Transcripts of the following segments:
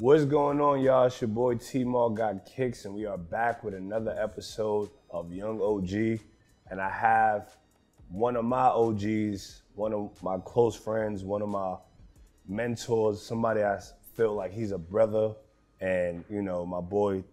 What's going on, y'all? It's your boy T Mark Got Kicks, and we are back with another episode of Young OG. And I have one of my OGs, one of my close friends, one of my mentors, somebody I feel like he's a brother, and you know, my boy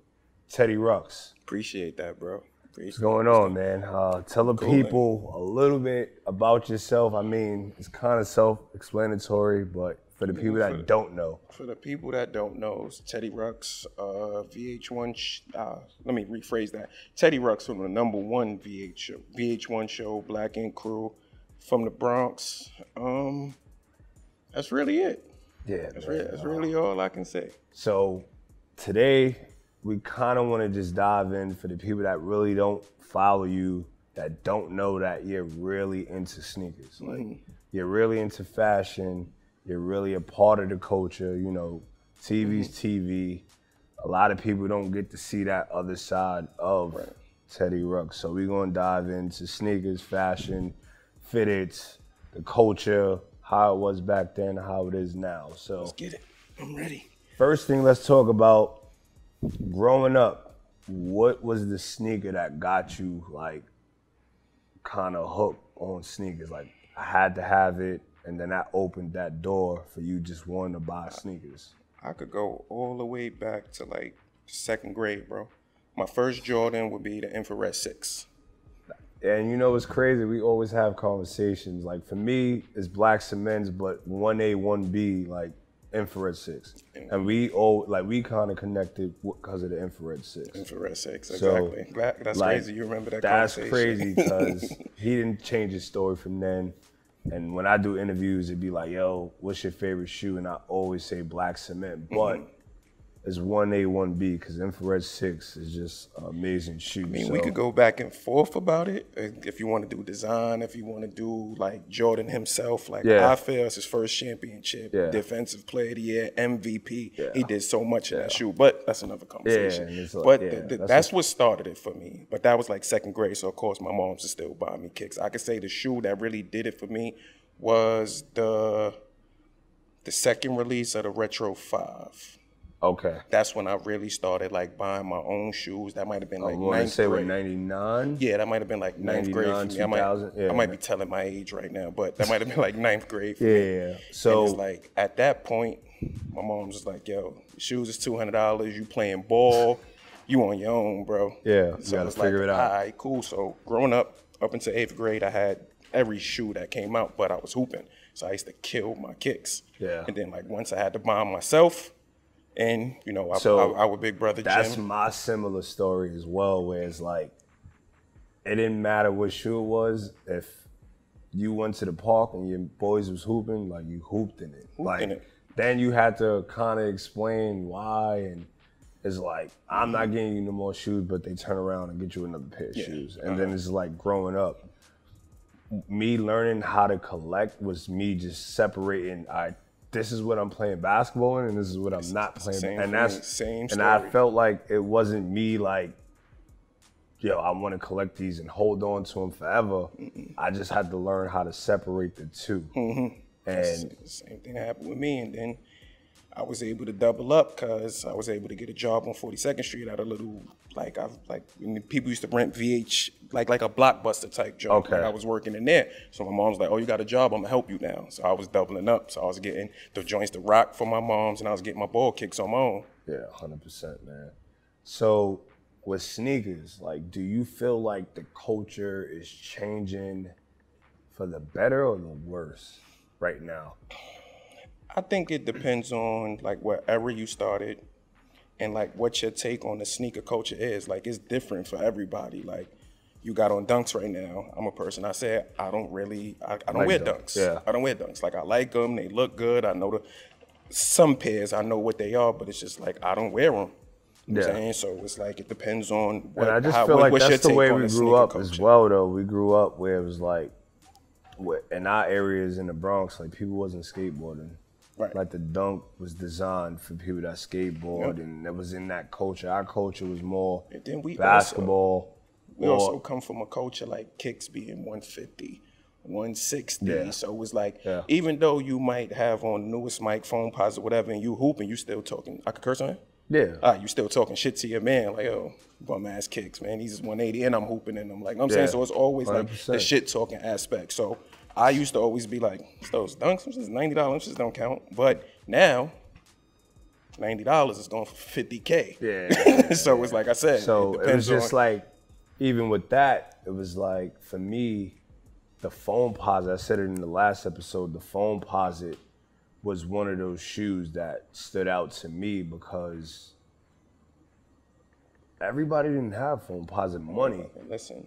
Teddy Ruks. Appreciate that, bro. Appreciate What's going on, man? Uh, tell the people a little bit about yourself. I mean, it's kind of self-explanatory, but for the people that don't know, For the people that don't know, Teddy Ruks, uh, VH1. Sh- uh, let me rephrase that. Teddy Ruks from the number one VH VH1 show, Black Ink Crew, from the Bronx. Um, that's really it. yeah, That's, man. re- that's really all I can say. So today we kind of want to just dive in for the people that really don't follow you, that don't know that you're really into sneakers. Like mm-hmm. you're really into fashion. You're really a part of the culture. You know, mm-hmm. TV's TV. A lot of people don't get to see that other side of Teddy Ruck. So we're gonna dive into sneakers, fashion, fitteds, the culture, how it was back then, how it is now. So Let's get it. I'm ready. First thing, let's talk about growing up. What was the sneaker that got you like kind of hooked on sneakers? Like I had to have it, and then that opened that door for you just wanting to buy sneakers. I could go all the way back to like second grade, bro. My first Jordan would be the Infrared 6. And you know what's crazy? We always have conversations. Like for me, it's black cements, but one A, one B, like infrared six. And we all like we kind of connected because of the infrared six. Infrared 6, So, exactly. That's like, crazy. You remember that That's crazy because he didn't change his story from then. And when I do interviews, it'd be like, "Yo, what's your favorite shoe?" And I always say black cement, but Mm-hmm. It's one A, one B because infrared six is just amazing shoe. I mean, we could go back and forth about it. If you want to do design, if you want to do like Jordan himself, like Yeah. I feel it's his first championship, Yeah. defensive player of the year, MVP. Yeah. He did so much in that shoe, but that's another conversation. it's like- but yeah, th- th- that's that's, what started it for me. But that was like second grade, so of course my mom's is still buying me kicks. I could say the shoe that really did it for me was the the second release of the Retro Five. Okay. That's when I really started like buying my own shoes. That might have been oh, like I'm ninth say grade. ninety nine. Yeah, that might have been like ninth grade for me. I might, 2000, yeah. I might be telling my age right now, but that might have been like ninth grade for Yeah. me. yeah. And So it's like at that point, my mom's just like, "Yo, shoes is two hundred dollars. You playing ball, you on your own, bro." Yeah, you gotta figure it out. All right, cool. So growing up, up until eighth grade, I had every shoe that came out, but I was hooping, so I used to kill my kicks. Yeah. And then like once I had to buy 'em myself, and you know, I, So, I, our big brother that's Jim. my similar story as well, where it's like it didn't matter what shoe it was. If you went to the park and your boys was hooping, like you hooped in it. like in it. then you had to kind of explain why, and it's like I'm not getting you no more shoes, but they turn around and get you another pair of shoes, and uh-huh. then it's like growing up. Me learning how to collect was me just separating. I this is what I'm playing basketball in, and this is what I'm not playing. same and that's me, same and I felt like it wasn't me like, yo, I want to collect these and hold on to them forever. I just had to learn how to separate the 2 Mm-hmm. And Same thing happened with me, and then I was able to double up because I was able to get a job on 42nd Street at a little like I like people used to rent VH like like a blockbuster type job. Okay. Like I was working in there, so my mom's like, "Oh, you got a job? I'm gonna help you now." So I was doubling up. So I was getting the joints to rock for my mom's, and I was getting my ball kicks on my own. yeah, hundred percent, man. So with sneakers, like, do you feel like the culture is changing for the better or the worse right now? I think it depends on like wherever you started and like what your take on the sneaker culture is. Like it's different for everybody. Like you got on dunks right now. I'm a person. I said I don't really. I, I don't Like wear dunks, dunks. yeah. I don't wear dunks. Like I like them. They look good. I know the some pairs. I know what they are, but it's just like I don't wear them. You know Yeah. Saying? So it's like it depends on what. And I just how, feel what- like that's the way we grew up as well, though. We grew up where it was like, in our areas in the Bronx, like people wasn't skateboarding. Right. Like the dunk was designed for people that skateboard, Yep. and that was in that culture. Our culture was more And then we also- basketball. We or- also come from a culture like kicks being 150, 160. Yeah. So it was like, Yeah. even though you might have on newest mic, phone pause or whatever, and you hooping, you still talking. I could curse on it? yeah, Ah, you still talking shit to your man, like, oh, bum ass kicks, man. He's 180 and I'm hooping in them. Like, you know what I'm saying? So it's always like the shit talking aspect. So I used to always be like, those dunks, them just $90, just don't count. But now, $90 is going for 50K. Yeah. so it's like I said, So it it, was just on, like, even with that, it was like for me, the Foamposite. I said it in the last episode. The Foamposite was one of those shoes that stood out to me because everybody didn't have Foamposite money. Listen,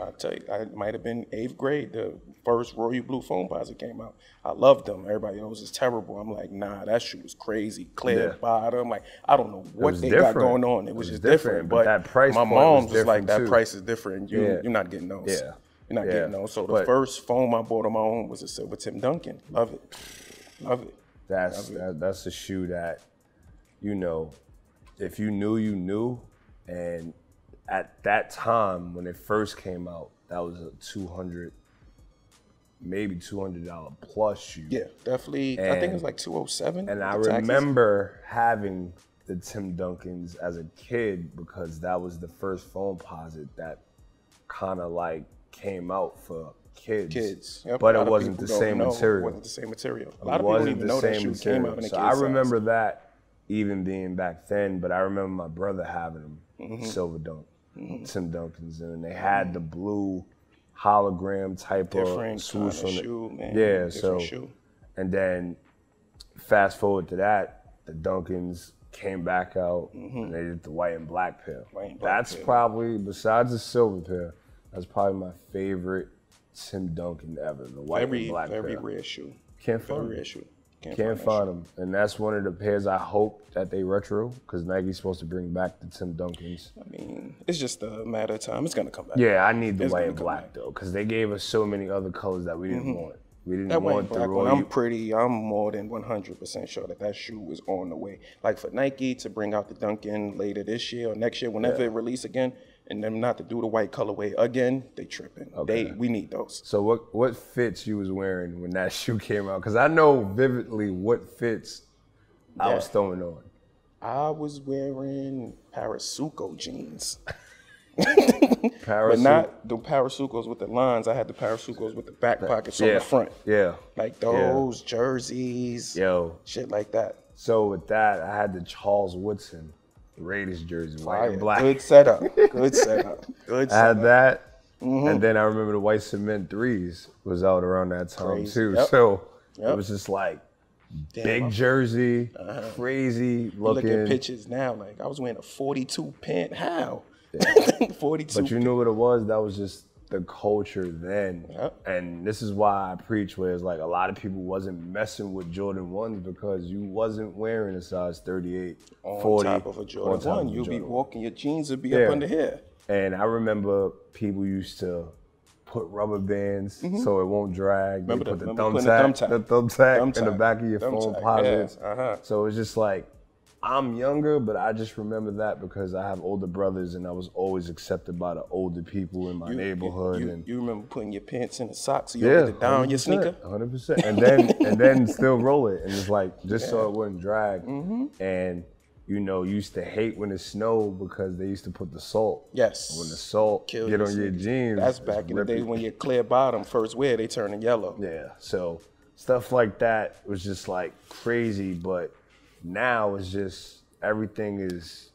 I'll tell you, I might have been eighth grade. The first Royal Blue phone pods that came out. I loved them. Everybody knows it's terrible. I'm like, nah, that shoe was crazy. Clear Yeah. bottom. Like, I don't know what they got going on. It was, It was just different. different, but But, that price my point mom was like, different, that too. price is different. You, Yeah. You're not getting those. Yeah. You're not Yeah. getting those. So the But- first phone I bought on my own was a silver Tim Duncan. Love it. Love it. That's that, that's a shoe that, you know, if you knew, you knew, and at that time when it first came out, that was a two hundred, maybe two hundred dollar plus shoe. Yeah, definitely. I think it was like 207. And I the taxes. remember having the Tim Duncans as a kid because that was the first Foamposite that kind of like came out for kids. kids. Yep, but it wasn't the same know material. It wasn't the same material. A It lot of people don't even know that shoe came out in a So I size. remember that even being back then, but I remember my brother having them, Mm-hmm. silver dunk, Tim Duncans, and they had the blue hologram type different of swoosh kind on of it. shoe, man. Yeah, different so shoe. and then fast forward to that, the Duncans came back out and they did the white and black pair. Mm-hmm. And black that's pair. probably besides the silver pair, that's probably my favorite Tim Duncan ever. The white Very, and black very pair. rare shoe. Can't find rare shoe. Can't, Can't find them, and that's one of the pairs I hope that they retro because Nike's supposed to bring back the Tim Duncans. I mean, it's just a matter of time. It's gonna come back. Yeah, I need the It's white and black back. though because they gave us so many other colors that we didn't want. We didn't Mm-hmm. That want the royal. I'm pretty, I'm more than 100% sure that that shoe is on the way. Like for Nike to bring out the Duncan later this year or next year, whenever it release again, and them not to do the white colorway again, they tripping. They, we need those. So what what fits you was wearing when that shoe came out? Because I know vividly what fits I was throwing on. I was wearing Parasuco jeans. Parasuit. But not the Parasucos with the lines. I had the Parasucos with the back pockets on the front. Yeah. Like those jerseys, Yo. shit like that. So with that, I had the Charles Woodson Raiders jersey, white Fire. and black. Good setup. Good setup. Good Setup. I had that, Mm-hmm. and then I remember the white cement threes was out around that time Crazy. too. Yep. So Yep. it was just like Damn, big jersey, crazy Look looking. at pictures now. Like I was wearing a 42 pant. How? 42. But you knew what it was. That was just the culture then. Yep. And this is why I preach where it's like a lot of people wasn't messing with Jordan 1s because you wasn't wearing a size 38, on 40. top of a Jordan one, of a you'll be walking. Your jeans would be Yeah. up under here. And I remember people used to put rubber bands so it won't drag. Mm-hmm. Remember they the- put the remember thumb putting the tack, the tack. thumb tack in the back of your Thumb phone tack, posits. yeah, uh-huh. So it's just like I'm younger, but I just remember that because I have older brothers and I was always accepted by the older people in my You- neighborhood. You, and you remember putting your pants in the socks so you yeah, down your sneaker? hundred percent, and then and then still roll it, and it's like just so it wouldn't drag. Mm-hmm. And you know, used to hate when it snowed because they used to put the salt. Yes. When the salt Kill get on your sneakers. jeans, That's back in the days when your clear bottom first wear, they turning yellow. Yeah. So stuff like that was just like crazy, but now it's just everything is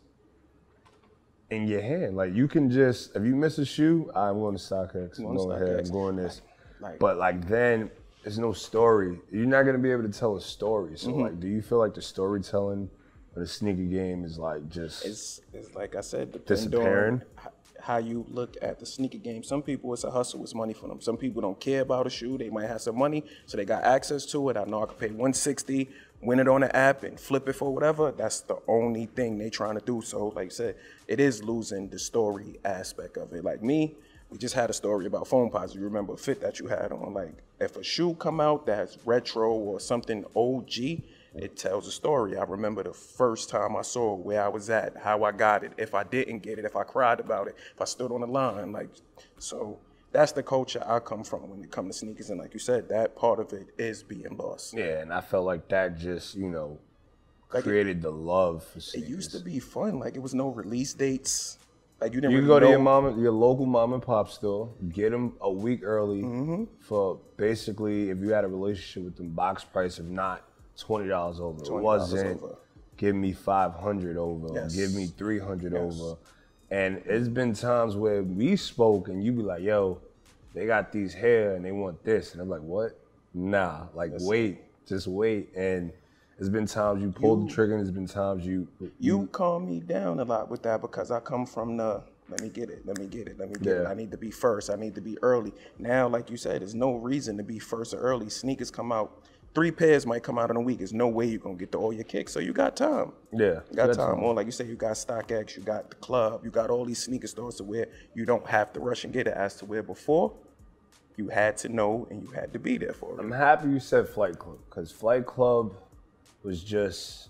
in your hand. Like you can just if you miss a shoe, I'm going to StockX. I'm going ahead. I'm going this. Like- but like then there's no story. You're not gonna be able to tell a story. So Mm-hmm. like, do you feel like the storytelling of the sneaker game is like just It's, it's like I said, Disappearing. on how you look at the sneaker game. Some people, it's a hustle, it's money for them. Some people don't care about a shoe. They might have some money, so they got access to it. I know I could pay 160, win it on the app, and flip it for whatever. That's the only thing they trying to do. So, like I said, it is losing the story aspect of it. Like me, we just had a story about phone pods. You remember a fit that you had on. Like if a shoe come out that's retro or something OG, it tells a story. I remember the first time I saw it, where I was at, how I got it, if I didn't get it, if I cried about it, if I stood on the line, like so. That's the culture I come from when it comes to sneakers, and like you said, that part of it is being lost. Yeah, and I felt like that just you know created the love for It used to be fun. Like it was no release dates. Like you didn't You really go to know. your mom, your local mom and pop store, get them a week early Mm-hmm. for basically if you had a relationship with them, box price. If not, twenty dollars over. It $20 wasn't over. give me five hundred over, Yes. give me three hundred Yes. over. And it's been times where we spoke and you be like, "Yo, they got these hair and they want this," and I'm like, "What? Nah, like wait, just wait." And it's been times you pulled the trigger, and there's been times you You calm me down a lot with that because I come from the let me get it, let me get it, let me get it. I need to be first. I need to be early. Now, like you said, there's no reason to be first or early. Sneakers come out. Three pairs might come out in a week. There's no way you're gonna get to all your kicks. So you got time. yeah, You got time. Or like you say, you got StockX, you got the club, you got all these sneaker stores to where you don't have to rush and get it. As to where before, you had to know and you had to be there for it. I'm happy you said Flight Club because Flight Club was just.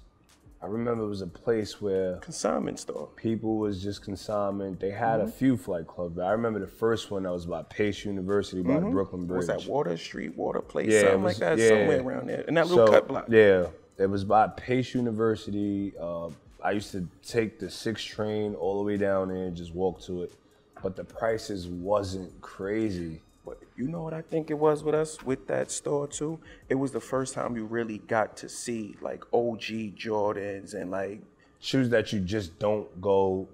I remember it was a place where Consignment store. people was just consignment. They had Mm-hmm. a few flight clubs, but I remember the first one that was by Pace University by the Brooklyn Bridge. Mm-hmm. that? Water Street, Water Place, Yeah, something was- like that, yeah. somewhere around there. And that little So cut block. yeah, it was by Pace University. Uh, I used to take the six train all the way down there and just walk to it, but the prices wasn't crazy. You know what I think it was with us with that store too? It was the first time you really got to see like OG Jordans and like shoes that you just don't go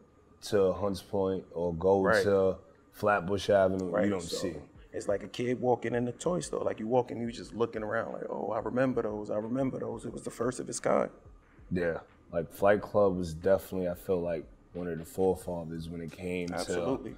to Hunts Point or go Right. to Flatbush Avenue. right. You don't so see. It's like a kid walking in the toy store. Like you walking, you just looking around like, oh, I remember those. I remember those. It was the first of its kind. Yeah, like Flight Club was definitely I feel like one of the forefathers when it came to Absolutely. to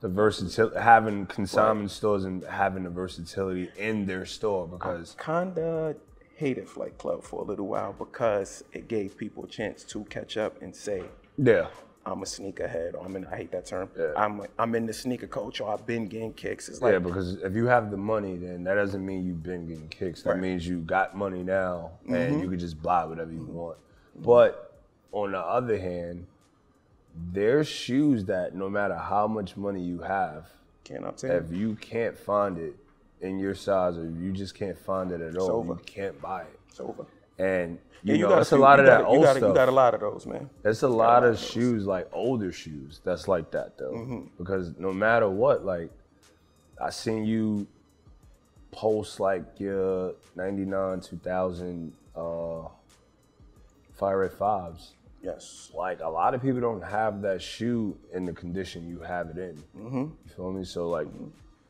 the versatility, having consignment stores and having the versatility in their store because Kinda hated Flight Club for a little while because it gave people a chance to catch up and say, yeah, I'm a sneakerhead, or I'm in, I hate that term. Yeah. I'm I'm in the sneaker culture. I've been getting kicks. It's like yeah, because if you have the money, then that doesn't mean you've been getting kicks. That Right. means you got money now and Mm-hmm. you can just buy whatever you want. But on the other hand, there's shoes that no matter how much money you have, can't obtain. if you can't find it in your size or you just can't find it at all, over. you can't buy it. It's over. And you Yeah, know, got it's a few- lot of got that a- old you got a- stuff. You got a lot of those, man. It's a lot of shoes, like older shoes, that's like that though. Mm-hmm. Because no matter what, like I seen you post like your '99, 2000 uh, Fire Red Fives. Yes. Like a lot of people don't have that shoe in the condition you have it in. Mm-hmm. You feel me? So like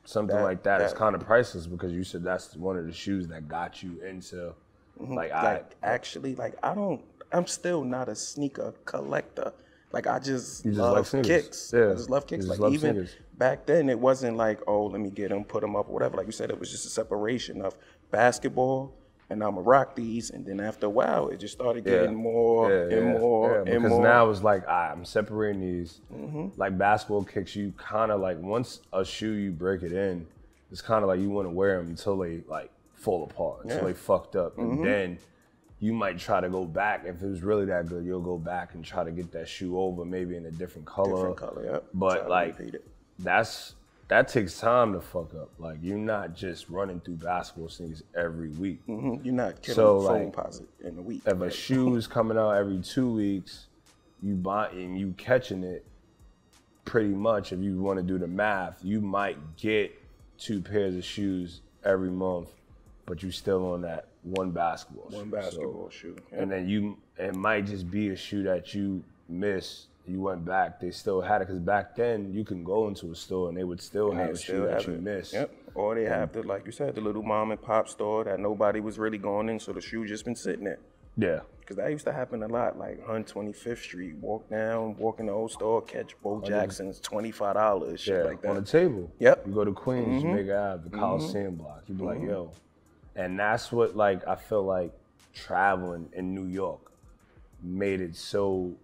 something That- like that is kind of priceless because you said that's one of the shoes that got you into. Like I, actually, like I don't. I'm still not a sneaker collector. Like I just, just love like kicks. Yeah, I just love kicks. just Like love even sneakers. back then, it wasn't like oh, let me get them, put them up, or whatever. Like you said, it was just a separation of basketball. And I'm gonna rock these, and then after a while, it just started getting more Yeah, and yeah, more yeah, and because more. now it's like ah, I'm separating these. Mm-hmm. Like basketball kicks, you kind of like once a shoe you break it in, it's kind of like you want to wear them until they like fall apart, until Yeah. Mm-hmm. they fucked up, and then you might try to go back if it was really that good. You'll go back and try to get that shoe over, maybe in a different color. different color. Yep. But like that's that takes time to fuck up. Like you're not just running through basketball sneakers every week. Mhm. You're not killing So, a phone like, in a week. if a shoe is coming out every two weeks, you buy and you catching it pretty much. If you want to do the math, you might get two pairs of shoes every month, but you're still on that one basketball. One shoe. basketball So- shoe. and then you it might just be a shoe that you missed. You went back, they still had it because back then you can go into a store and they would still have a shoe that you it. missed. Yep. Or they have the like you said, the little mom and pop store that nobody was really going in, so the shoe just been sitting there. Yeah. Cause that used to happen a lot, like 125th Street, walk down, walk in the old store, catch Bo Jackson's twenty five dollars, shit Yeah, like on the table. Yep. You go to Queens, mm-hmm. Jamaica Ave, the mm-hmm. Coliseum block. You be like, mm-hmm. yo. And that's what like I feel like traveling in New York made it so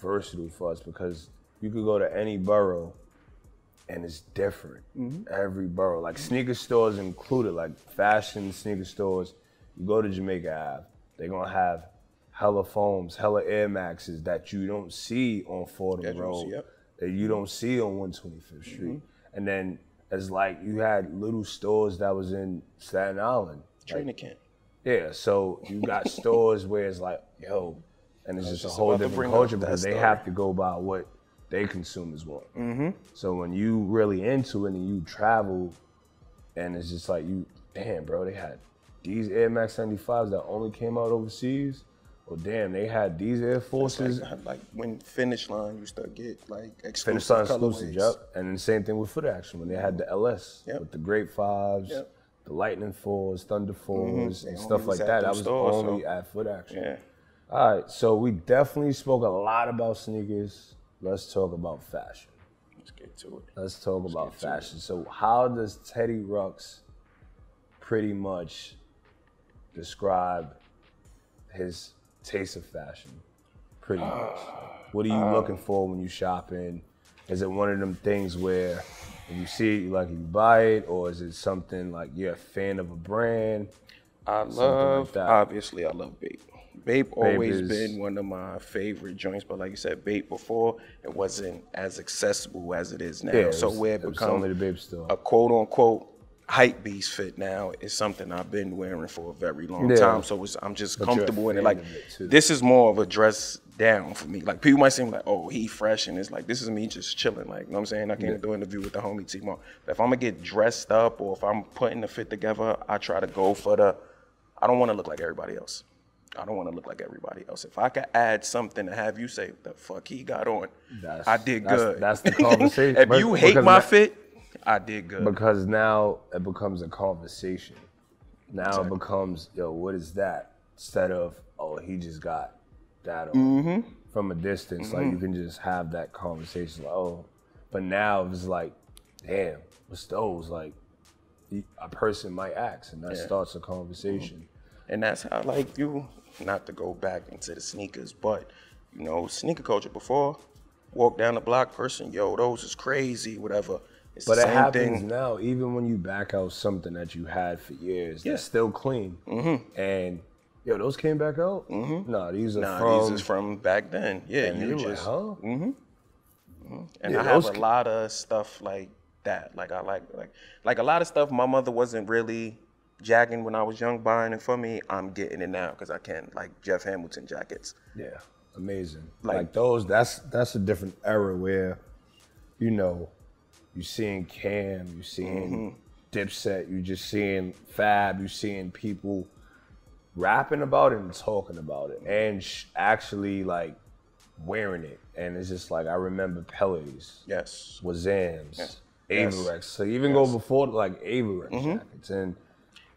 versatile for us because you could go to any borough and it's different. Mm-hmm. Every borough. Like sneaker stores included, like fashion sneaker stores. You go to Jamaica Ave, They're gonna have hella foams, hella Air Maxes that you don't see on Fordham Schedules, Road, yep. that you don't see on 125th mm-hmm. Street. And then it's like you had little stores that was in Staten Island. Training camp. Yeah, so you got stores where it's like, yo, and it's just a whole different culture because they have to go by what they consumers want. Mm-hmm. So when you really into it and you travel, and it's just like you, damn, bro, they had these Air Max 95s that only came out overseas. Well, damn, they had these Air Forces. like, like when Finish Line used to get like exclusive Finish line exclusive, yep. And then the same thing with Foot Action when they had the LS Yep. with the Grape Fives, Yep. the Lightning Fours, Thunder 4s They and stuff like that. That was stores, only so- at Foot Action. Yeah. All right, so we definitely spoke a lot about sneakers. Let's talk about fashion. Let's get to it. Let's talk about to it. fashion. So, how does Teddy Ruks pretty much describe his taste of fashion? Pretty much. What are you Uh, looking for when you shopping? Is it one of them things where if you see it, you like it, you buy it, or is it something like you're a fan of a brand? I love, that. obviously, I love Bape. Bape always is- been one of my favorite joints, but like you said, Bape before, it wasn't as accessible as it is now. Yeah, so was- where it it was becomes only the Bape store. a quote unquote hype beast fit now is something I've been wearing for a very long Yeah. time. So it's, I'm just But comfortable in it. Like it, this is more of a dress down for me. Like people might seem like, oh, he fresh, and it's like this is me just chilling. Like, you know what I'm saying? I came to do an interview with the homie T Mo. If I'm gonna get dressed up or if I'm putting the fit together, I try to go for the. I don't want to look like everybody else. I don't want to look like everybody else. If I could add something to have you say, "The fuck he got on," That's- I did that's- good. that's the conversation. if But- you hate my fit, I did good. because now it becomes a conversation. Now Exactly. it becomes, yo, what is that? Instead of, oh, he just got that on. Mm-hmm. from a distance. Like you can just have that conversation. Like, oh, but now it's like, damn, what's those? Like, a person might ask, and that Yeah. starts a conversation. And that's how like you not to go back into the sneakers, but you know, sneaker culture before, walk down the block person, yo, those is crazy, whatever. It's But the it same happens thing. now, even when you back out something that you had for years Yeah. that's still clean. Mm-hmm. And yo, those came back out? Mm-hmm. No, these are Nah, from. these is from back then. Yeah, and you you're like, just huh? and Yeah, I have a lot of stuff like that. Like I like like like a lot of stuff my mother wasn't really jacking when I was young buying it for me. I'm getting it now because I can. Like Jeff Hamilton jackets. Yeah, amazing. Like, Like- those, that's that's a different era where, you know, you seeing Cam, you seeing mm-hmm. Dipset, you just seeing Fab, you seeing people rapping about it and talking about it, and sh- actually like wearing it. And it's just like I remember Pelle's, Yes. Wazams, Yes. Avirex. So even go before like Avirex mm-hmm. jackets, and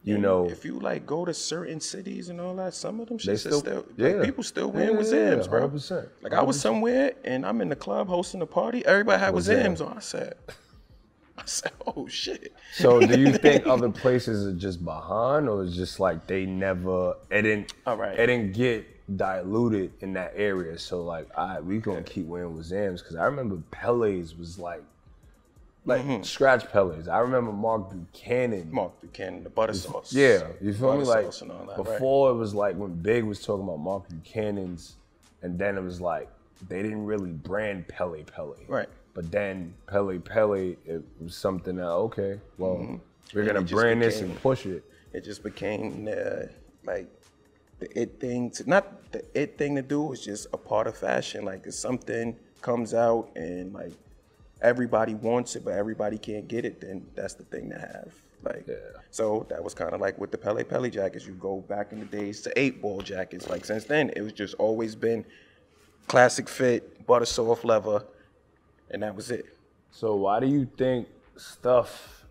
you know. if you like go to certain cities and all that, some of them shits still- still, yeah. like, people still wearing Yeah, Wazams, yeah, bro. 100%, Like I was somewhere and I'm in the club hosting a party. Everybody had. Wazams on. I said, I said, oh shit. So do you think other places are just behind, or it's just like they never it didn't All right. it didn't get diluted in that area? So like, all right, we gonna keep wearing Wazams because I remember Pele's was like like scratch Pelle's. I remember Marc Buchanan. Mm-hmm. Marc Buchanan, the butter sauce. Yeah, you feel me? Like sauce and all that, right. before it was like when Big was talking about Marc Buchanan's, and then it was like they didn't really brand Pelle Pelle. Right. But then Pelle Pelle, it was something that okay, well, we're Mm-hmm. And gonna brand this and push it. it just became uh, like the it thing to not the it thing to do is just a part of fashion like if something comes out and like everybody wants it but everybody can't get it then that's the thing to have like so that was kind of like with the Pelle Pelle jackets you go back in the days to eight ball jackets like since then it was just always been classic fit butter soft leather and that was it So why do you think stuff?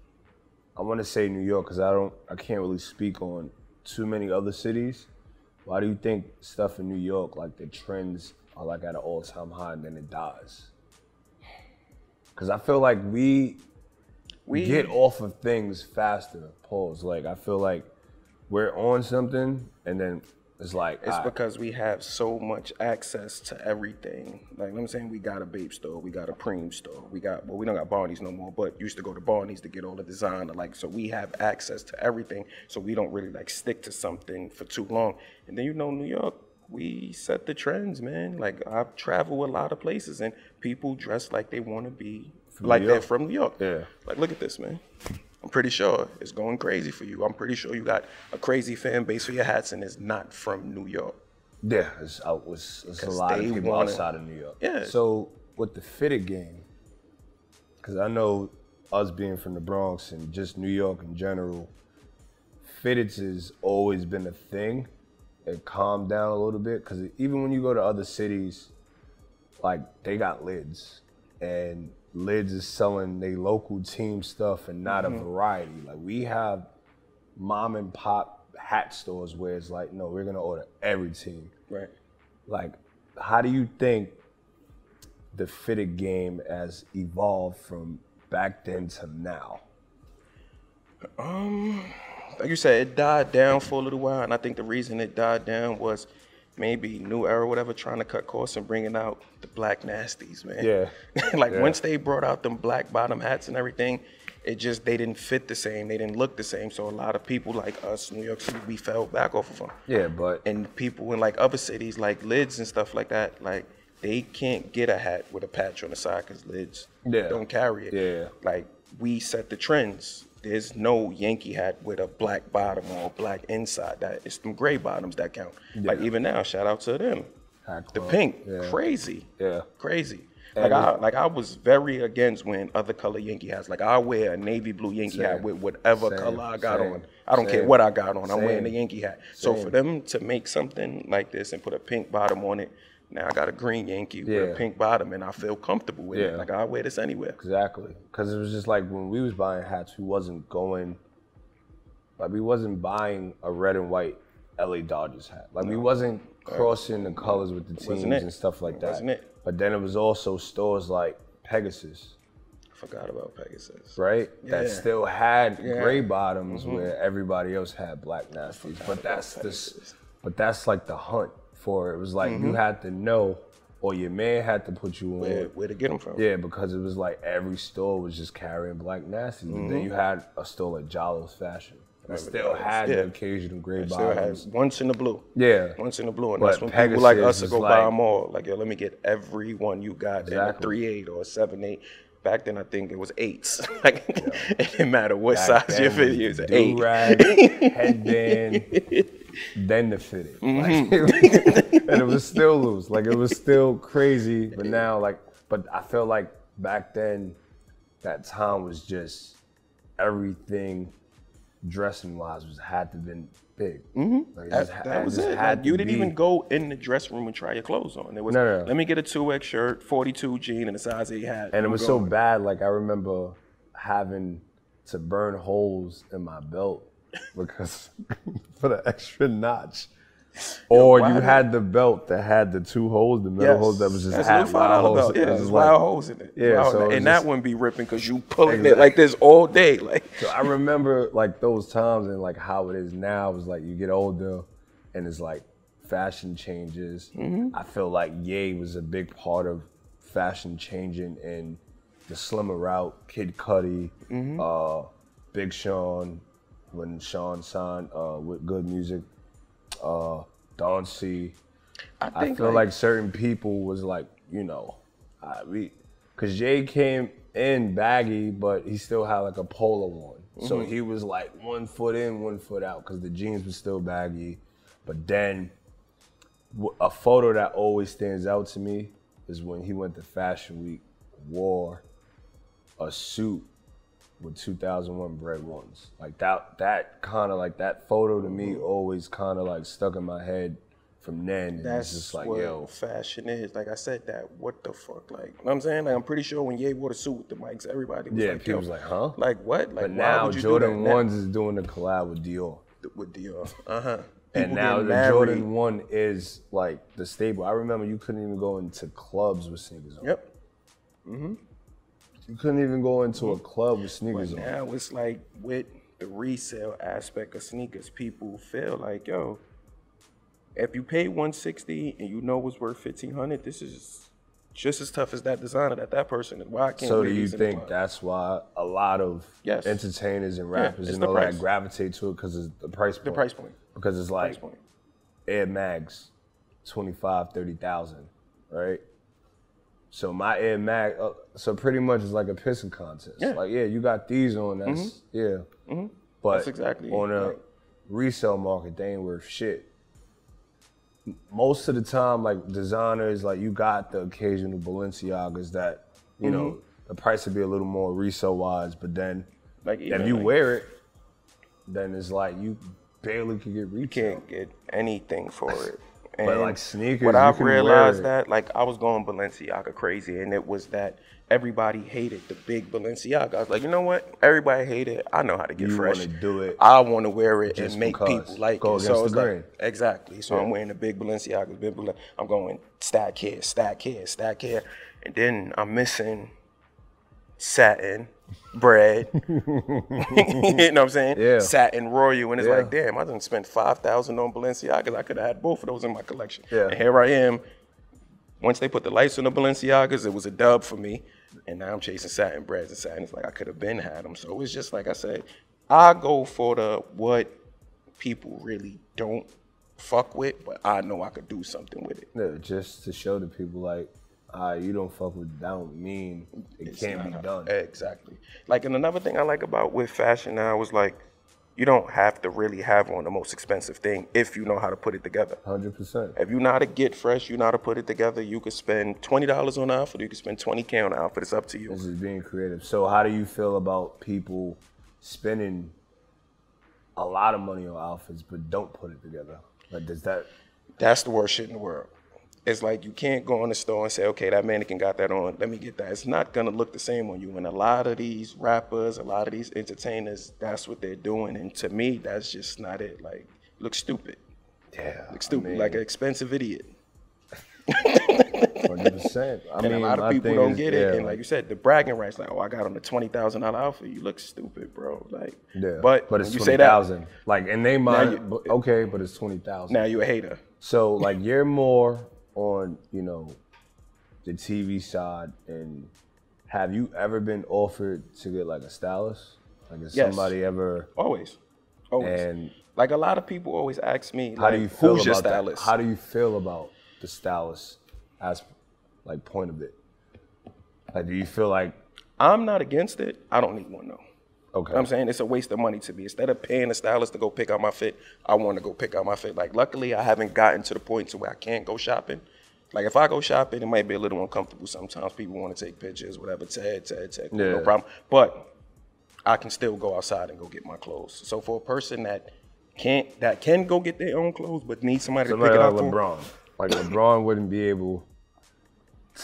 I want to say New York because I don't, I can't really speak on too many other cities. Why do you think stuff in New York, like the trends, are like at an all-time high and then it dies? Because I feel like we we get off of things faster. Pause. Like I feel like we're on something and then It's like It's because we have so much access to everything. Like I'm saying, we got a Bape store, we got a Preem store, we got well, we don't got Barney's no more, but used to go to Barney's to get all the designer. Like so, we have access to everything, so we don't really like stick to something for too long. And then you know, New York, we set the trends, man. Like I've traveled a lot of places, and people dress like they want to be like they're from New York. Yeah. Like look at this, man. I'm pretty sure it's going crazy for you. I'm pretty sure you got a crazy fan base for your hats, and it's not from New York. Yeah, it's out was it's a lot of people wanna- outside of New York. Yeah. So with the fitted game, because I know us being from the Bronx and just New York in general, fitteds has always been a thing. It calmed down a little bit because even when you go to other cities, like they got lids, and lids is selling they local team stuff and not a mm-hmm. variety. Like we have mom and pop hat stores where it's like, no, we're gonna order every team Right. like how do you think the fitted game has evolved from back then to now um, Like you said, it died down for a little while, and I think the reason it died down was maybe new era, whatever, trying to cut costs and bringing out the black nasties, man. Yeah. like Yeah. once they brought out them black bottom hats and everything, it just they didn't fit the same, they didn't look the same. So a lot of people like us, New York City, we fell back off of them. yeah but And people in like other cities, like lids and stuff like that, like they can't get a hat with a patch on the side because lids Yeah. don't carry it. Yeah. Like we set the trends. There's no Yankee hat with a black bottom or a black inside. That it's them gray bottoms that count. Like even now, shout out to them. The pink, yeah. crazy, yeah crazy. Like I like I was very against when other color Yankee hats. Like I wear a navy blue Yankee hat with whatever Same. color I got Same. on. I don't care what I got on. I'm wearing Same. the Yankee hat. So for them to make something like this and put a pink bottom on it, now I got a green Yankee with a pink bottom, and I feel comfortable with it. Like I wear this anywhere. exactly because it was just like when we was buying hats we wasn't going like we wasn't buying a red and white la dodgers hat like we wasn't crossing the colors with the teams and stuff like that Wasn't it. but then it was also stores like pegasus I forgot about Pegasus. right? That still had Yeah. Mm-hmm. gray bottoms where everybody else had black nasties. But that's this but that's like the hunt for it. It was like Mm-hmm. you had to know or your man had to put you on. Where, where to get them from? Yeah, because it was like every store was just carrying black nasties. Mm-hmm. then you had a store like Jollo's Fashion. That still had Yeah. the occasional gray bottoms. once in the blue. Yeah. Once in the blue, and But that's when people like us to go like- buy them all. Like, yo, let me get every one you got in a Exactly. three eight or a seven eight. Back then, I think it was eights. like, it didn't matter what Back size your fit was is. An eight. do-rag, headband, then the fitted. Mm-hmm. Like, and it was still loose. Like it was still crazy. But now, like, but I feel like back then, that time was just everything dressing wise was had to been big. Mm-hmm. Like, That, that was it. had Like, you didn't be- even go in the dressing room and try your clothes on. It was No, no, no. let me get a two X shirt, forty two jean, and a size eight hat. And it was so bad. Like I remember having to burn holes in my belt because for the extra notch. Or why you had the belt that had the two holes, the middle Yes. holes that was just That's had a little five dollar wild holes. belt. Yeah, It was there's like- wild holes in it. Yeah, so it and that wouldn't be ripping because you pulling it like this all day. Like So I remember like those times and like how it is now is like you get older and it's like fashion changes. Mm-hmm. I feel like Ye was a big part of fashion changing and the slimmer route. Kid Cudi, Mm-hmm. uh, Big Sean, when Sean signed uh, with Good Music, uh, Don C. I feel like, certain people was like, you know, I, we, cause Jay came in baggy, but he still had like a polo on, So Mm-hmm. he was like one foot in, one foot out, cause the jeans were still baggy. But then, a photo that always stands out to me is when he went to Fashion Week, wore a suit with 2001 bread ones. Like that, that kind of like that photo to me always kind of like stuck in my head from then. That's it's just like, what yo, fashion is. Like I said, that what the fuck? Like, you know what I'm saying? Like, I'm pretty sure when Ye wore the suit with the mics, everybody was Yeah, like, people was like, huh? Like what? Like, but now Jordan now? ones is doing a collab with Dior. with Dior. Uh huh. And now the Jordan one is like the staple. I remember you couldn't even go into clubs with sneakers on. Yep. You couldn't even go into a club with sneakers on. Now it's like with the resale aspect of sneakers, people feel like, yo, If you pay 160 and you know it's worth 1500, this is just as tough as that designer that that person is. Why I can't So do you these in the think that's why a lot of Yes. entertainers and rappers it's and all that gravitate to it because it's the price point? the price point? Because it's like. Air Mags, 25, 30,000, right? So my Air Mag, uh, so pretty much it's like a pissing contest. Yeah. Mm-hmm. Like, yeah, you got these on, that's, yeah. But That's exactly on a right. resale market, they ain't worth shit. Most of the time, like designers, like you got the occasional Balenciagas that, you know, Mm-hmm. the price would be a little more resale wise, but then Like if you like- wear it, then it's like you barely could get retail. can't get anything for it. And But, like, sneakers, what I've realized that like I was going Balenciaga crazy, and it was that everybody hated the big Balenciaga. I was like, you know what? Everybody hated. it. I know how to get You fresh. wanna do it I want to wear it and make people like Go it. So it's like exactly. So I'm wearing the big Balenciagas. Big Balen- I'm going stack here, stack here, stack here, and then I'm missing satin bread. you know what I'm saying? Yeah. Satin Royal, and it's Yeah. like, damn, I didn't spend five thousand on Balenciagas. I could have had both of those in my collection. Yeah. And here I am. Once they put the lights on the Balenciagas, it was a dub for me. And now I'm chasing satin breads and satin. It's like I could have been had them. So it's just like I said, I go for the what people really don't fuck with, but I know I could do something with it. Yeah, just to show the people like, ah, you don't fuck with that don't mean it It's can't be done. Exactly. Like, and another thing I like about with fashion now is like, you don't have to really have on the most expensive thing if you know how to put it together. Hundred percent. If you know how to get fresh, you know how to put it together. You could spend twenty dollars on an outfit. You could spend twenty k on an outfit. It's up to you. This is being creative. So how do you feel about people spending a lot of money on outfits but don't put it together? Like does that That's the worst shit in the world. It's like you can't go in the store and say, okay, that mannequin got that on. Let me get that. It's not gonna look the same on you. And a lot of these rappers, a lot of these entertainers, that's what they're doing. And to me, that's just not it. Like, look stupid. Yeah. Look stupid. mean- like an expensive idiot. hundred percent. I And mean a lot of people don't is- get it. yeah, and like you said, the bragging rights, like, oh, I got on a twenty thousand dollar outfit. You look stupid, bro. Like, yeah. but but it's you twenty thousand. Like and they mind okay, but it's twenty thousand. now you a hater. So like you're more on, you know, the TV side and have you ever been offered to get like a stylist? Like has Yes. somebody ever Always, always. and like a lot of people always ask me, how like, do you feel who's about your that? stylist? How do you feel about the stylist as like point of it? Like do you feel like I'm not against it. I don't need one though. Okay. I'm saying it's a waste of money to me. Instead of paying a stylist to go pick out my fit, I want to go pick out my fit. Like luckily, I haven't gotten to the point to where I can't go shopping. Like if I go shopping, it might be a little uncomfortable sometimes. People want to take pictures, whatever. Ted, Ted, Ted, cool, no problem. But I can still go outside and go get my clothes. So for a person that can't, that can go get their own clothes, but needs somebody, Somebody to pick it like out for 'em, LeBron. Like LeBron wouldn't be able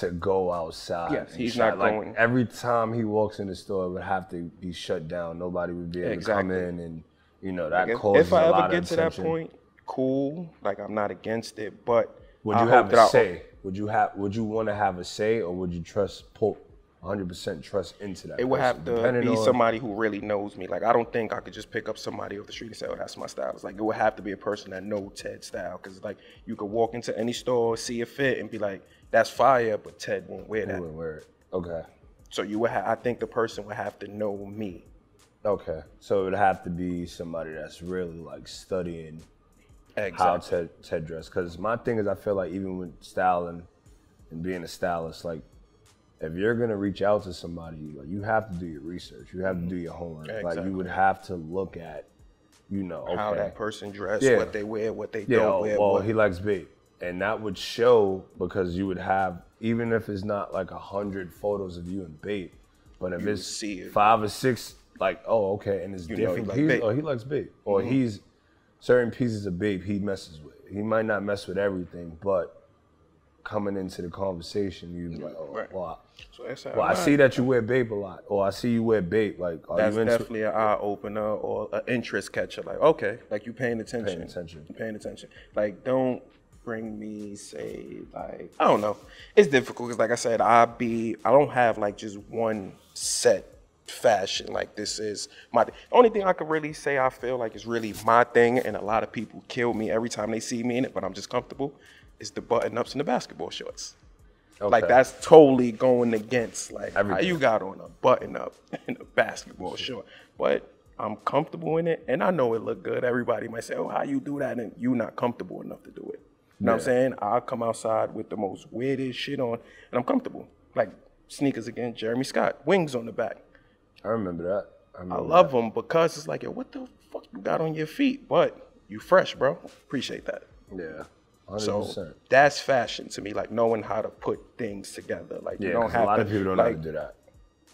to go outside. Yes, he's not like, going. Every time he walks in the store, it would have to be shut down. Nobody would be able Exactly. to come in, and you know that If, causes if I ever get to that point, cool. Like I'm not against it, but would you hope have a I- say? Would you have? Would you want to have a say, or would you trust pull 100 percent trust into that? It would person, have to be on- somebody who really knows me. Like I don't think I could just pick up somebody off the street and say, "Oh, that's my style." It's like it would have to be a person that know Ted's style, because like you could walk into any store, see a fit, and be like, "That's fire," but Ted won't wear that. would wear it. Okay. So you would, ha- I think the person would have to know me. Okay. So it would have to be somebody that's really like studying how Ted Ted dress. Because my thing is, I feel like even with styling and being a stylist, like if you're gonna reach out to somebody, like you have to do your research. You have to do your homework. Like you would have to look at, you know, okay, How that person dress, Yeah. what they wear, what they yeah, don't oh, wear. well, what- he likes Bape, and that would show because you would have even if it's not like a hundred photos of you in Bape, but if You it's see it. five or six, like oh okay, and it's You know he different. like oh, he likes Bape, or Mm-hmm. he's certain pieces of Bape he messes with. He might not mess with everything, but coming into the conversation, you be like, oh, Right. well, so that's how well, I I- see that you wear Bape a lot, or I see you wear Bape. Like, are That's definitely an eye opener or an interest catcher. Like, okay, like you paying attention. Paying attention. You paying attention. Like, don't bring me say like I don't know. It's difficult because, like I said, I be I don't have like just one set fashion. Like this is my th- only thing I could really say I feel like is really my thing, and a lot of people kill me every time they see me in it, but I'm just comfortable. Is the button ups and the basketball shorts. Like that's totally going against like how you got on a button up and a basketball short, but I'm comfortable in it, and I know it look good. Everybody might say, "Oh, how you do that?" and you not comfortable enough to do it. You know what I'm saying? I'll come outside with the most weirdest shit on, and I'm comfortable. Like sneakers again, Jeremy Scott, wings on the back. I remember that. I, I remember love them because it's like, yo, what the fuck you got on your feet? But you fresh, bro. Appreciate that. that. Yeah. 100%. So that's fashion to me, like knowing how to put things together. Like yeah, you don't have a lot to, of people don't know how to do that.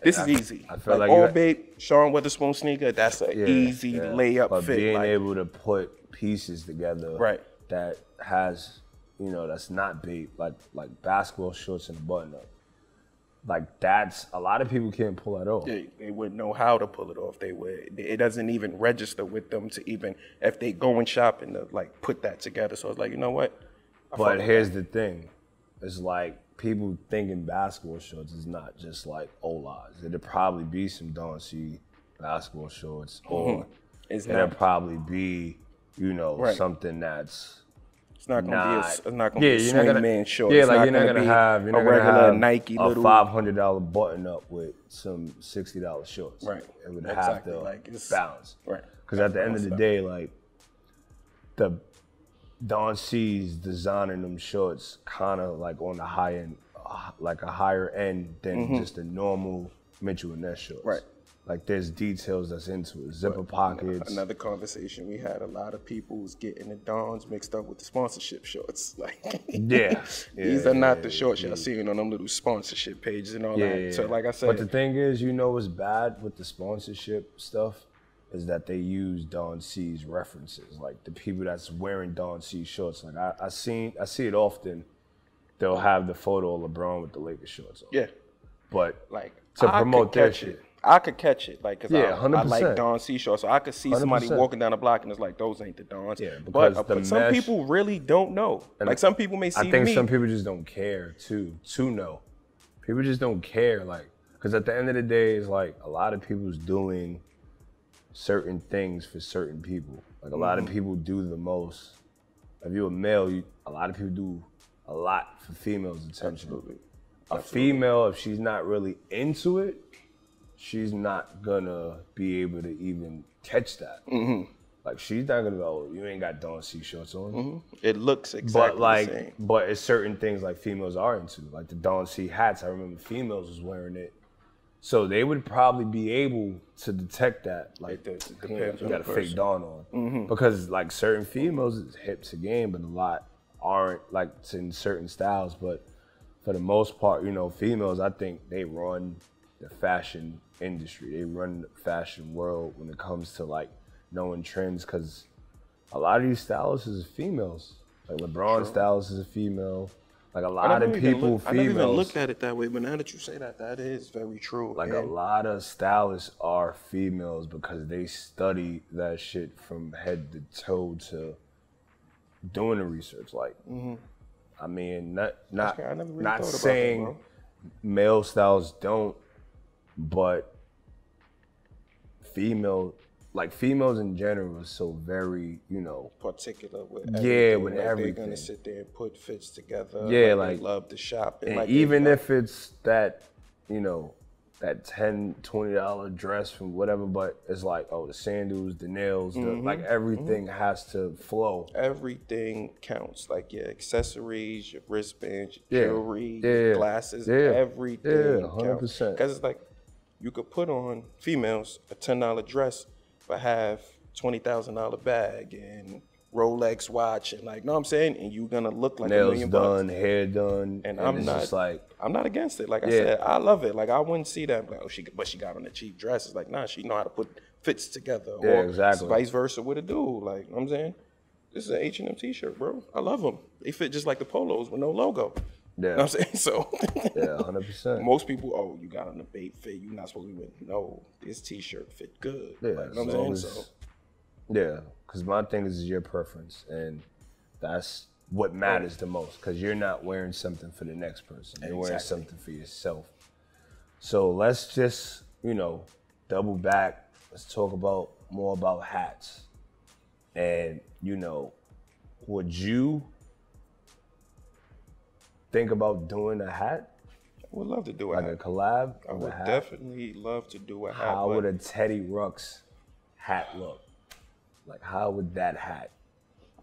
This is easy. I feel like, like all you- bait, Sean Wotherspoon sneaker. That's an Yeah, easy yeah. layup but fit. being like, able to put pieces together Right. that has, you know, that's not bait, like like basketball shorts and a button up. Like that's a lot of people can't pull that off. they, they wouldn't know how to pull it off. They would. It doesn't even register with them to even if they go and shop and to, like put that together. So it's like, you know what? I But here's the thing. It's like people thinking basketball shorts is not just like Ola's. It'd probably be some Don C basketball shorts mm-hmm. or It's it'll probably be, you know, Right. something that's It's not gonna be. A, it's not gonna yeah, be a swing gonna, man short. Yeah, It's like not you're not gonna gonna have you're a regular Nike a little. five hundred dollar button up with some sixty dollar shorts. Right. It would have to Like, it's- balance. Right. Because at the end of the day, like the Don C's designing them shorts kind of like on the high end, uh, like a higher end than just a normal Mitchell and Ness shorts. Mm-hmm. Right. Like there's details that's into it, zipper pockets. Another conversation we had. A lot of people was getting the dons mixed up with the sponsorship shorts. Like, Yeah. these Yeah, are not yeah, the shorts y'all seeing on them little sponsorship pages and all Yeah, that. yeah, So, yeah. like I said, But the thing is, you know what's bad with the sponsorship stuff is that they use Don C's references. Like the people that's wearing Don C shorts. Like I, I seen I see it often. They'll have the photo of LeBron with the Lakers shorts on. yeah, But like To I promote their shit. it. I could catch it, like, cause Yeah, I, I like 100%. Don C shorts, so I could see somebody 100%. walking down the block and it's like, those ain't the Dons. Yeah, but, because uh, the but some mesh- people really don't know. Like some people may see I think me. some people just don't care too to know. People just don't care, like, because at the end of the day, it's like a lot of people's doing certain things for certain people. Like a lot Mm-hmm. of people do the most. If you're a male, you, a lot of people do a lot for females' attention. Absolutely. A female, if she's not really into it, she's not gonna be able to even catch that. Mm-hmm. Like she's not gonna go, oh, you ain't got Don C shorts on. It looks exactly But like, the same. but it's certain things like females are into, like the Don C hats. I remember females was wearing it, so they would probably be able to detect that. Like, depends you on got a the fake. Don on, because like certain females is hip to game, but a lot aren't like in certain styles. But for the most part, you know, females, I think they run the fashion industry. They run the fashion world when it comes to like knowing trends, because a lot of these stylists is females. Like LeBron stylist is a female. Like a lot of people, look- I never even looked at it that way, but now that you say that, that is very true. Like a lot of stylists are females because they study that shit from head to toe to doing the research. Like, mm-hmm. I mean, not not really not about that, saying male styles don't, but female, like females in general, are so very, you know, particular with Yeah, everything. with like They're gonna sit there and put fits together. Yeah, like, like- they love to shop, and, And like even if it's that, you know, that 10 20 dollar dress from whatever, but it's like, oh, the sandals, the nails, Mm-hmm. like everything has to flow. everything counts, like your accessories, your wristbands, your Yeah. jewelry, Yeah, your glasses, Yeah. everything Yeah, counts. 100%. Because it's like you could put on females a ten dollar dress, but have twenty thousand dollar bag and Rolex watch and like, know what I'm saying? And you're gonna look like a Nails million bucks. done, hair done, And and, I'm not- just like, I'm not against it. Like I Yeah. said, I love it. Like I wouldn't see that like, oh, she but she got on a cheap dress. It's like, nah, she know how to put fits together. Yeah, or exactly. Vice versa with a dude. Like know what I'm saying, this is an H and M T-shirt, bro. I love them. They fit just like the polos with no logo. You know yeah, what I'm saying? So yeah, hundred percent. most people, oh, you got on the bait fit. You're not supposed to be with. No, this T-shirt fit good. Yeah, like, you know what I'm saying? So Yeah, because my thing is your preference, and that's what matters the most. Because you're not wearing something for the next person; you're wearing something for yourself. So let's just, you know, double back. Let's talk about more about hats. And you know, would you think about doing a hat, I would love to do a like hat. a collab? I would definitely love to do a hat. How would a Teddy Ruks hat look? Like how would that hat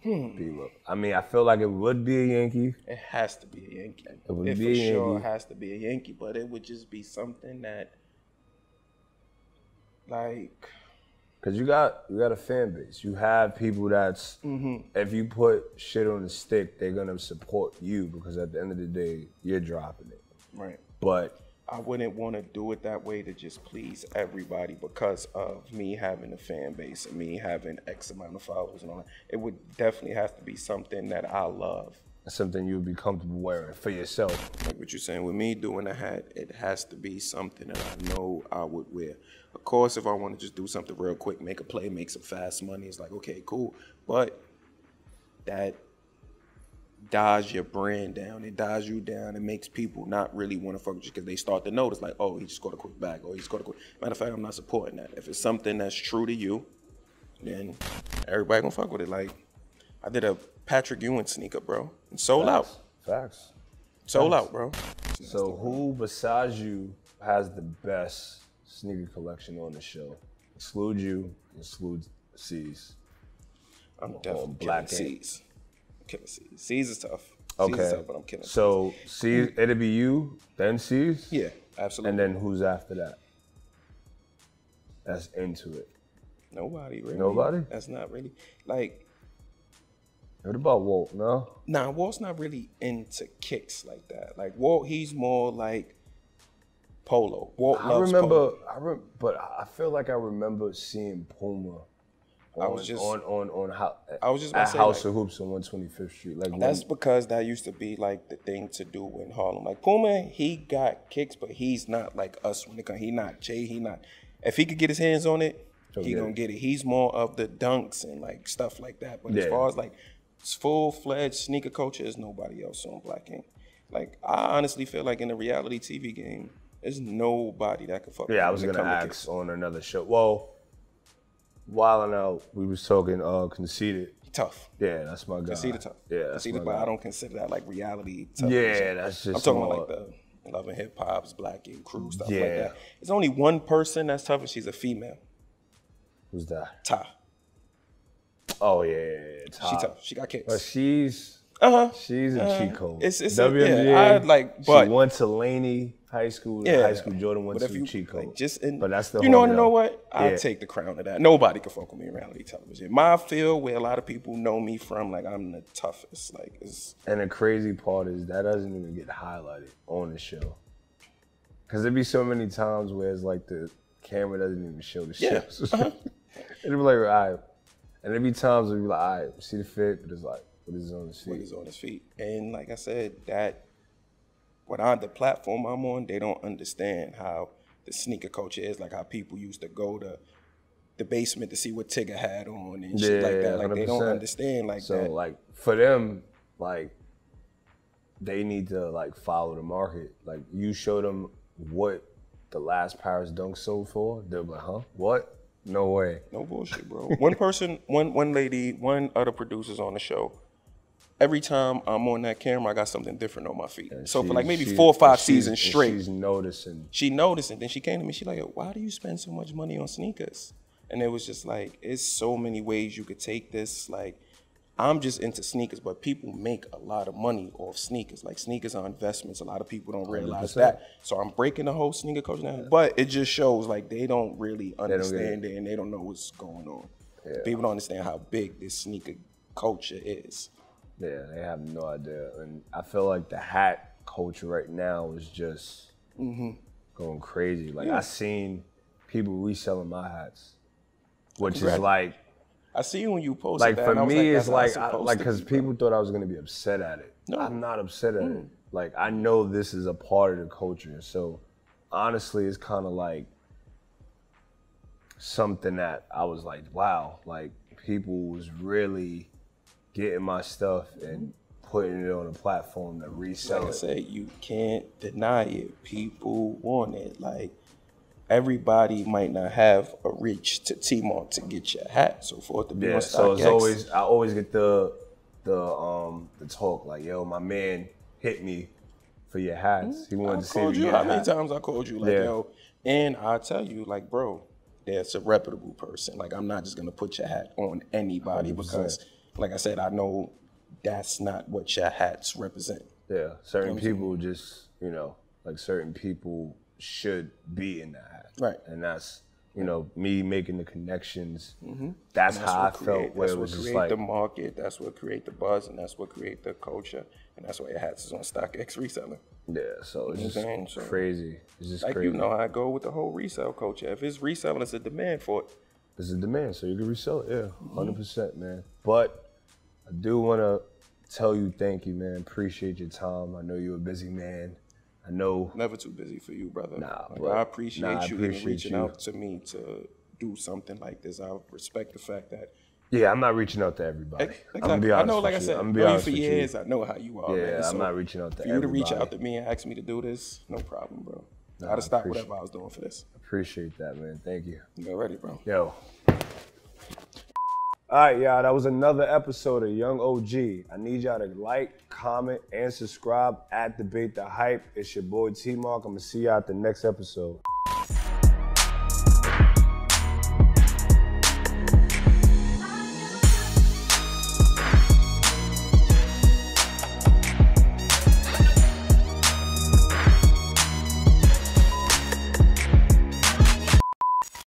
Hmm. be look? I mean, I feel like it would be a Yankee. it has to be a Yankee. It, would for be a sure Yankee. has to be a Yankee, but it would just be something that, like, Cause you got you got a fan base. You have people that's Mm-hmm. if you put shit on the stick, they're gonna support you because at the end of the day, you're dropping it. right. But I wouldn't want to do it that way to just please everybody because of me having a fan base and me having X amount of followers and all that. It would definitely have to be something that I love. something you would be comfortable wearing for yourself. Like what you're saying, with me doing a hat, it has to be something that I know I would wear. Of course, if I want to just do something real quick, make a play, make some fast money, it's like, okay, cool. But that dies your brand down. It dies you down. It makes people not really want to fuck with you because they start to notice, like, oh, he just got a quick bag, or he just got a quick. Matter of fact, I'm not supporting that. If it's something that's true to you, then everybody gonna fuck with it. Like, I did a Patrick Ewing sneaker, bro, and sold out. Facts. Sold out, bro. So who besides you has the best sneaker collection on the show? Exclude you, exclude C's. I'm definitely black killing. C's. I'm killing C's. C's is tough. C's Okay. is tough, but I'm killing. So C's it'll be you, then C's? yeah, absolutely. And then who's after that? That's into it. nobody really. Nobody? That's not really like. What about Walt? No? Nah, Walt's not really into kicks like that. Like Walt, he's more like polo. Walt I remember polo. I rem- but I feel like I remember seeing Puma on, I was just- on on on how I was just at say, House like- of Hoops on 125th Street. Like when- That's because that used to be like the thing to do in Harlem. Like Puma, he got kicks, but he's not like us when it comes. He not Jay. He not. If he could get his hands on it, He'll he gonna get it. He's more of the dunks and like stuff like that. But as far as like full fledged sneaker culture, there's nobody else on Black Ink. Like I honestly feel like in the reality TV game, there's nobody that could fuck. with Yeah, I was gonna ask kicks. on another show. Well, while and out, we was talking uh conceited. Tough. Yeah, that's my guy. Conceited tough. Yeah, that's Conceited, my but guy. I don't consider that like reality tough. Yeah, that's just I'm talking more- about like the Love and Hip Hop's Black Ink Crew stuff Yeah. like that. There's only one person that's tough, and she's a female. Who's that? Ta. Oh yeah, yeah, yeah. She tough. She got But she's Uh huh. she's a cheat code. it's- it's a- WNBA. yeah, I like- but- she went to Laney High School. Yeah, high school. Jordan went to if you cheat code. like, just in, but that's the you know you know what? I Yeah. take the crown of that. Nobody can fuck with me in reality television. My field where a lot of people know me from, like I'm the toughest. Like it's And the crazy part is that doesn't even get highlighted on the show. Cause there'd be so many times where it's like the camera doesn't even show the Yeah. shit. Uh-huh. It'd be like, all right. And there'd be times where be like, all right, see the fit, but it's like, what is on his what feet? is on his feet. And like I said, that what on the platform I'm on, they don't understand how the sneaker culture is, like how people used to go to the basement to see what Tigger had on and shit like that. Like they don't understand like So that. like for them, like they need to like follow the market. Like you show them what the last Paris dunk sold for, they'll be like, huh? What? No way. No bullshit, bro. one person, one one lady, one other producers on the show. Every time I'm on that camera, I got something different on my feet. so for like maybe four or five seasons and straight, She's noticing. she noticed it. Then she came to me. She like, why do you spend so much money on sneakers? And it was just like, it's so many ways you could take this. Like, I'm just into sneakers, but people make a lot of money off sneakers. Like sneakers are investments. A lot of people don't realize 100%. that. So I'm breaking the whole sneaker culture down. But it just shows like they don't really don't get understand it and they don't know what's going on. People don't understand how big this sneaker culture is. Yeah, they have no idea. And I feel like the hat culture right now is just Mm-hmm. going crazy. Like I seen people reselling my hats, which is like I see when you posted like that. for and I was me that's it's like I, like because people thought I was gonna be upset at it. No. I'm not upset at Mm. it. Like I know this is a part of the culture. So honestly, it's kind of like something that I was like, wow, like people was really getting my stuff and putting it on a platform to resell like I said, you can't deny it. People want it. Like everybody might not have a reach to T-Mark to get your hat. So for it to be Yeah, on so it's always I always get the the um the talk like, yo, my man hit me for your hats. He wanted I to see you. How get many hat. times I called you? Like, Yeah. yo, and I tell you, like, bro, that's a reputable person. Like, I'm not just gonna put your hat on anybody 100%. because, like I said, I know that's not what your hats represent. Yeah, certain people just, you know, like certain people should be in that hat. Right. And that's, you know, me making the connections. That's, That's how I felt. create, Where that's what create like, the market. That's what create the buzz, and that's what create the culture, and that's why your hats is on StockX reselling. yeah. So it's You know just what I'm saying? So- crazy. It's just Like crazy. you know how I go with the whole resale culture. If it's reselling, it's a demand for it. There's a demand, so you can resell it. Yeah, Mm-hmm. 100 percent, man. But I do want to tell you thank you, man. Appreciate your time. I know you're a busy man. I know. Never too busy for you, brother. Nah, Like, but- I appreciate nah, I you appreciate even reaching you. out to me to do something like this. I respect the fact that Yeah, I'm not reaching out to everybody. I'm gonna be I know, like I said, you. I'm I gonna be honest for with you. years. I know how you are, Yeah, man. I'm not reaching out to for you to reach out to me and ask me to do this, no problem, bro. Nah, I'd I have stopped whatever I was doing for this. Appreciate that, man. Thank you. You ready, bro? Yo. All right, y'all. That was another episode of Young OG. I need y'all to like, comment, and subscribe at Debate the Hype. It's your boy T Mark. I'm gonna see y'all at the next episode.